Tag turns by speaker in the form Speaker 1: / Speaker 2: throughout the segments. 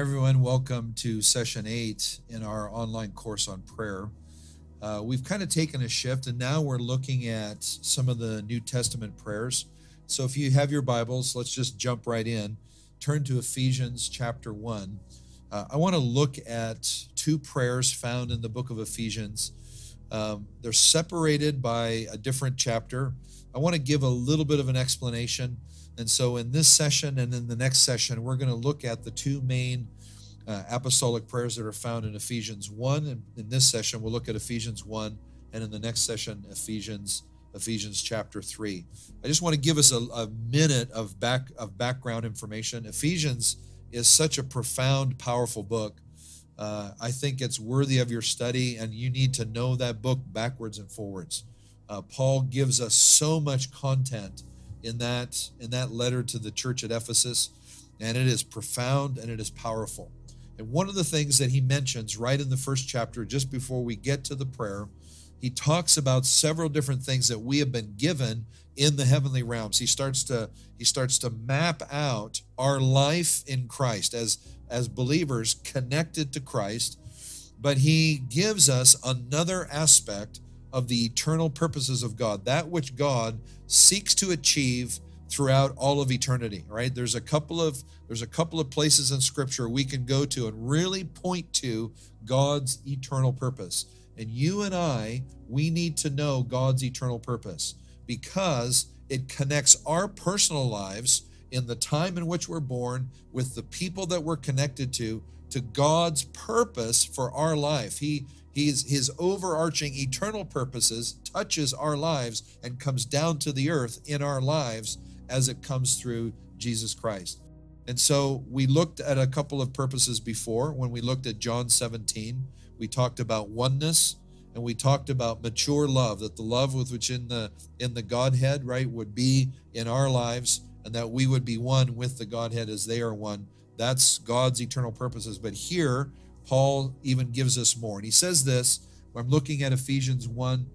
Speaker 1: Hi, everyone. Welcome to session eight in our online course on prayer. Uh, we've kind of taken a shift and now we're looking at some of the New Testament prayers. So if you have your Bibles, let's just jump right in. Turn to Ephesians chapter 1. Uh, I want to look at two prayers found in the book of Ephesians. Um, they're separated by a different chapter. I want to give a little bit of an explanation and so, in this session and in the next session, we're going to look at the two main uh, apostolic prayers that are found in Ephesians 1. And in this session, we'll look at Ephesians 1, and in the next session, Ephesians Ephesians chapter 3. I just want to give us a, a minute of back of background information. Ephesians is such a profound, powerful book. Uh, I think it's worthy of your study, and you need to know that book backwards and forwards. Uh, Paul gives us so much content in that in that letter to the church at Ephesus, and it is profound and it is powerful. And one of the things that he mentions right in the first chapter, just before we get to the prayer, he talks about several different things that we have been given in the heavenly realms. He starts to he starts to map out our life in Christ as as believers connected to Christ, but he gives us another aspect of the eternal purposes of God, that which God seeks to achieve throughout all of eternity right? There's a couple of there's a couple of places in scripture we can go to and really point to god's eternal purpose. And you and i we need to know god's eternal purpose because it connects our personal lives in the time in which we're born with the people that we're connected to to god's purpose for our life he He's, his overarching eternal purposes touches our lives and comes down to the earth in our lives as it comes through Jesus Christ. And so we looked at a couple of purposes before. When we looked at John 17, we talked about oneness and we talked about mature love, that the love with which in the in the Godhead, right, would be in our lives, and that we would be one with the Godhead as they are one. That's God's eternal purposes. But here Paul even gives us more. And he says this, I'm looking at Ephesians 1,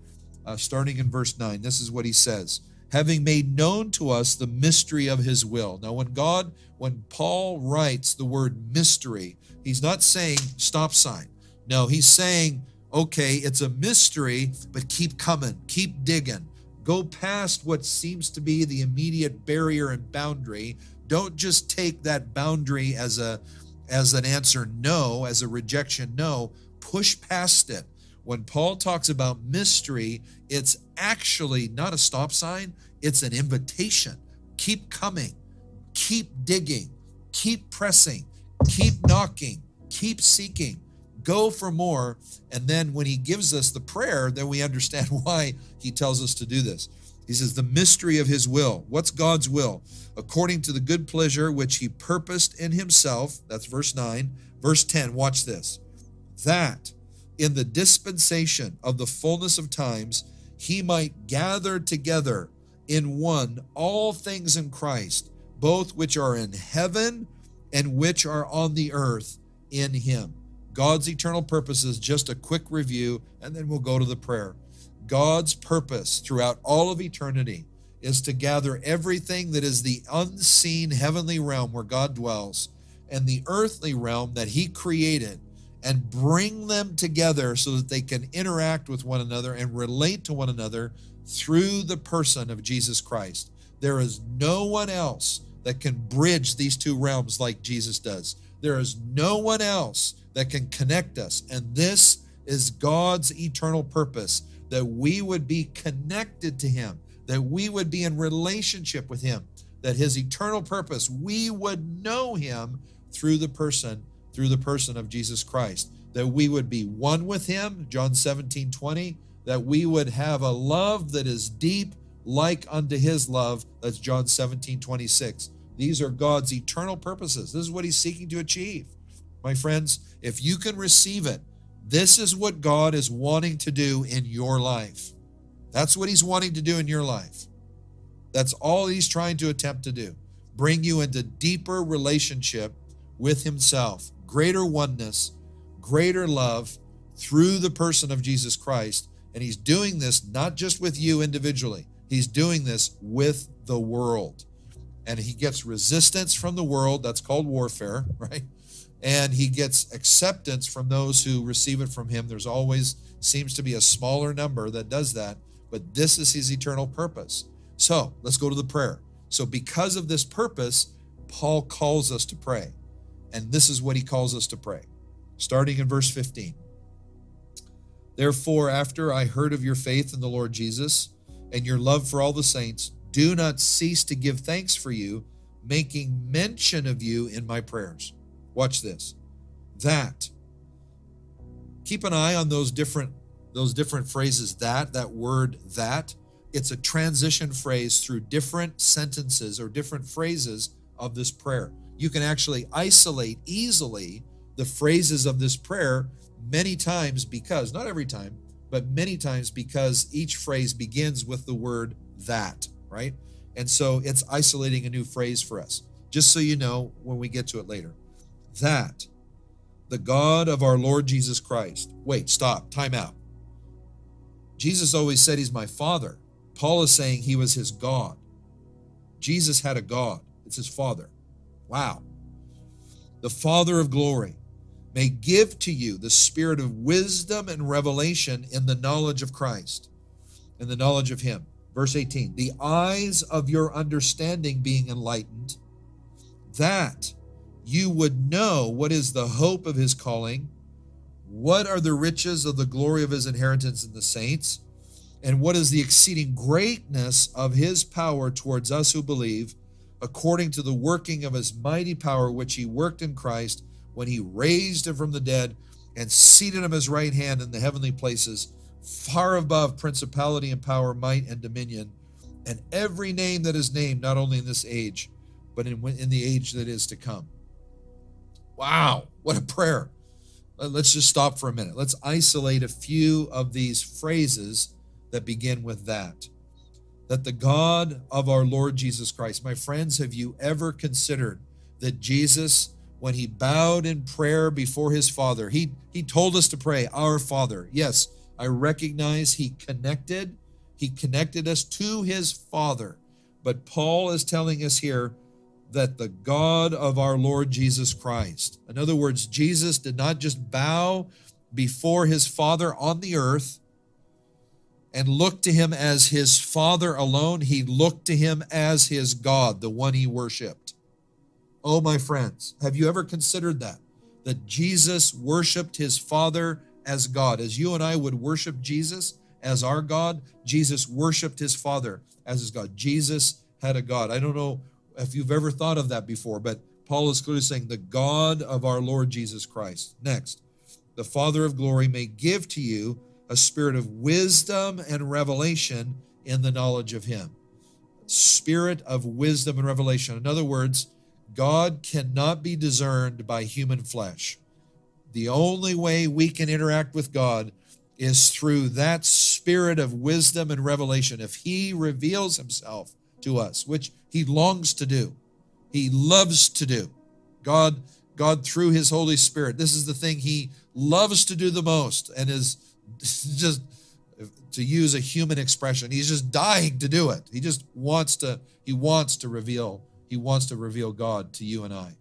Speaker 1: uh, starting in verse 9. This is what he says having made known to us the mystery of his will. Now, when God, when Paul writes the word mystery, he's not saying stop sign. No, he's saying, okay, it's a mystery, but keep coming, keep digging. Go past what seems to be the immediate barrier and boundary. Don't just take that boundary as a as an answer no, as a rejection no, push past it. When Paul talks about mystery, it's actually not a stop sign, it's an invitation. Keep coming, keep digging, keep pressing, keep knocking, keep seeking, go for more. And then when he gives us the prayer, then we understand why he tells us to do this. He says, The mystery of his will. What's God's will? According to the good pleasure which he purposed in himself. That's verse 9. Verse 10, watch this. That in the dispensation of the fullness of times, he might gather together in one all things in Christ, both which are in heaven and which are on the earth in him. God's eternal purposes, just a quick review, and then we'll go to the prayer. God's purpose throughout all of eternity is to gather everything that is the unseen heavenly realm where God dwells and the earthly realm that He created and bring them together so that they can interact with one another and relate to one another through the person of Jesus Christ. There is no one else that can bridge these two realms like Jesus does. There is no one else that can connect us. And this is God's eternal purpose that we would be connected to Him, that we would be in relationship with Him, that His eternal purpose, we would know Him through the person, through the person of Jesus Christ, that we would be one with Him, John 17, 20, that we would have a love that is deep like unto His love, that's John 17, 26. These are God's eternal purposes. This is what He's seeking to achieve. My friends, if you can receive it, this is what God is wanting to do in your life. That's what He's wanting to do in your life. That's all He's trying to attempt to do. Bring you into deeper relationship with Himself, greater oneness, greater love through the person of Jesus Christ. And He's doing this not just with you individually, He's doing this with the world. And He gets resistance from the world. That's called warfare, right? And he gets acceptance from those who receive it from him. There's always seems to be a smaller number that does that, but this is his eternal purpose. So let's go to the prayer. So, because of this purpose, Paul calls us to pray. And this is what he calls us to pray, starting in verse 15. Therefore, after I heard of your faith in the Lord Jesus and your love for all the saints, do not cease to give thanks for you, making mention of you in my prayers. Watch this. That. Keep an eye on those different those different phrases that that word that it's a transition phrase through different sentences or different phrases of this prayer. You can actually isolate easily the phrases of this prayer many times because, not every time, but many times because each phrase begins with the word that, right? And so it's isolating a new phrase for us, just so you know when we get to it later. That the God of our Lord Jesus Christ. Wait, stop, time out. Jesus always said he's my father. Paul is saying he was his God. Jesus had a God, it's his father. Wow. The Father of glory may give to you the spirit of wisdom and revelation in the knowledge of Christ, in the knowledge of Him. Verse 18 the eyes of your understanding being enlightened, that you would know what is the hope of His calling, what are the riches of the glory of His inheritance in the saints, and what is the exceeding greatness of His power towards us who believe, according to the working of His mighty power which He worked in Christ when he raised him from the dead and seated him his right hand in the heavenly places, far above principality and power, might and dominion, and every name that is named, not only in this age, but in, in the age that is to come. Wow, what a prayer. Let's just stop for a minute. Let's isolate a few of these phrases that begin with that. That the God of our Lord Jesus Christ, my friends, have you ever considered that Jesus when he bowed in prayer before his father. He he told us to pray, "Our Father." Yes, I recognize he connected he connected us to his father. But Paul is telling us here that the God of our Lord Jesus Christ. In other words, Jesus did not just bow before his father on the earth and look to him as his father alone, he looked to him as his God, the one he worshiped. Oh, my friends, have you ever considered that? That Jesus worshiped his Father as God. As you and I would worship Jesus as our God, Jesus worshiped his Father as his God. Jesus had a God. I don't know if you've ever thought of that before, but Paul is clearly saying, the God of our Lord Jesus Christ. Next, the Father of glory may give to you a spirit of wisdom and revelation in the knowledge of him. Spirit of wisdom and revelation. In other words, God cannot be discerned by human flesh. The only way we can interact with God is through that spirit of wisdom and revelation. If He reveals Himself to us, which He longs to do, He loves to do. God, God through His Holy Spirit. This is the thing He loves to do the most, and is just to use a human expression. He's just dying to do it. He just wants to. He wants to reveal he wants to reveal God to you and I.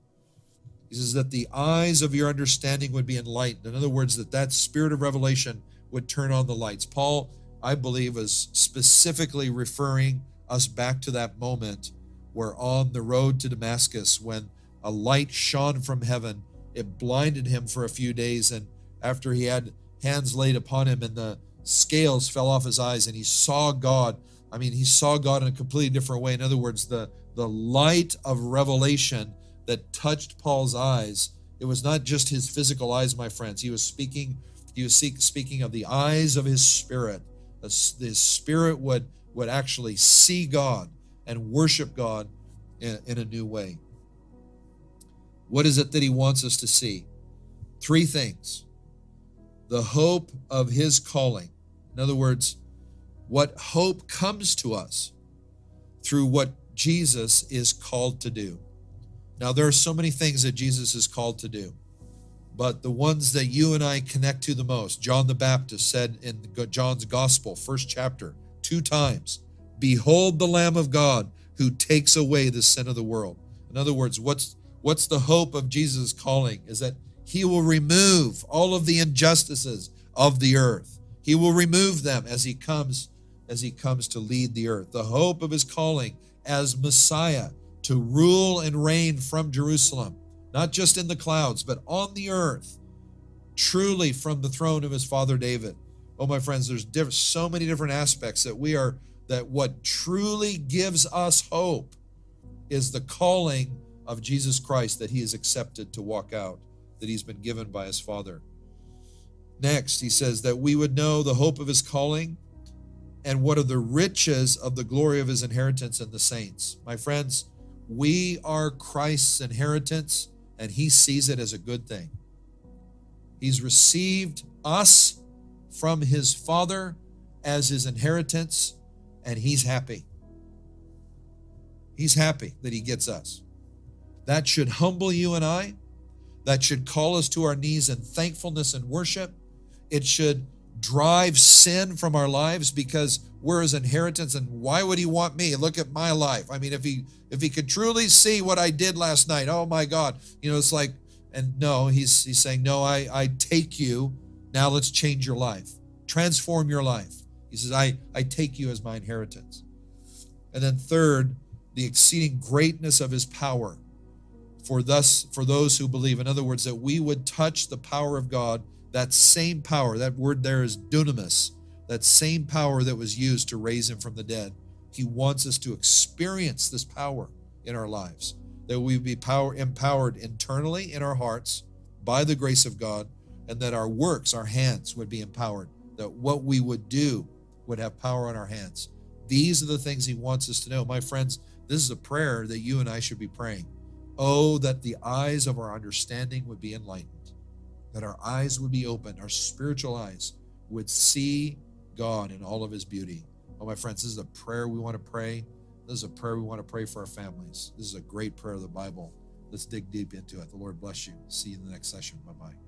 Speaker 1: He says that the eyes of your understanding would be enlightened. In other words, that that spirit of revelation would turn on the lights. Paul, I believe, is specifically referring us back to that moment where on the road to Damascus, when a light shone from heaven, it blinded him for a few days. And after he had hands laid upon him and the scales fell off his eyes and he saw God, I mean, he saw God in a completely different way. In other words, the the light of revelation that touched Paul's eyes. It was not just his physical eyes, my friends. He was speaking. He was speaking of the eyes of his spirit. His spirit would would actually see God and worship God in, in a new way. What is it that he wants us to see? Three things: the hope of his calling. In other words, what hope comes to us through what Jesus is called to do. Now, there are so many things that Jesus is called to do, but the ones that you and I connect to the most, John the Baptist said in John's Gospel, first chapter, two times, Behold the Lamb of God who takes away the sin of the world. In other words, what's What's the hope of Jesus' calling? Is that he will remove all of the injustices of the earth. He will remove them as he comes as he comes to lead the earth. The hope of his calling as Messiah to rule and reign from Jerusalem, not just in the clouds, but on the earth, truly from the throne of his father David. Oh, my friends, there's diff- so many different aspects that we are, that what truly gives us hope is the calling of Jesus Christ that he has accepted to walk out, that he's been given by his Father. Next, he says that we would know the hope of his calling and what are the riches of the glory of his inheritance in the saints. My friends, we are Christ's inheritance, and he sees it as a good thing. He's received us from his Father as his inheritance, and he's happy. He's happy that he gets us. That should humble you and I. That should call us to our knees in thankfulness and worship. It should drive sin from our lives because we're his inheritance and why would he want me look at my life i mean if he if he could truly see what i did last night oh my god you know it's like and no he's he's saying no i i take you now let's change your life. Transform your life. He says i i take you as my inheritance. And then third the exceeding greatness of his power for thus for those who believe. In other words that we would touch the power of god that same power, that word there is dunamis, that same power that was used to raise him from the dead. He wants us to experience this power in our lives, that we be power empowered internally in our hearts by the grace of God, and that our works, our hands would be empowered, that what we would do would have power on our hands. These are the things he wants us to know. My friends, this is a prayer that you and I should be praying. Oh, that the eyes of our understanding would be enlightened that our eyes would be open, our spiritual eyes would see God in all of his beauty. Oh, my friends, this is a prayer we want to pray. This is a prayer we want to pray for our families. This is a great prayer of the Bible. Let's dig deep into it. The Lord bless you. See you in the next session. Bye bye.